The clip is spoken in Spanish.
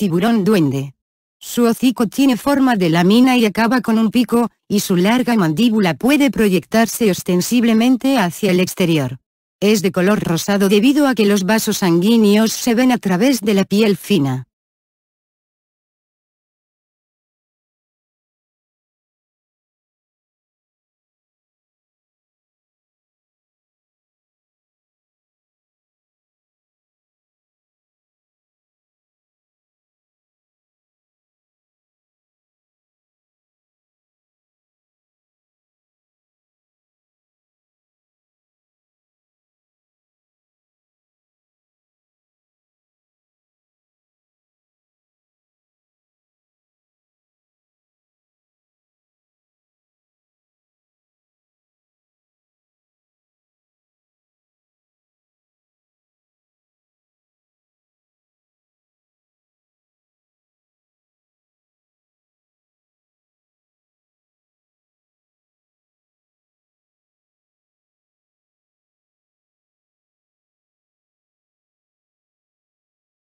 Tiburón duende. Su hocico tiene forma de lámina y acaba con un pico, y su larga mandíbula puede proyectarse ostensiblemente hacia el exterior. Es de color rosado debido a que los vasos sanguíneos se ven a través de la piel fina.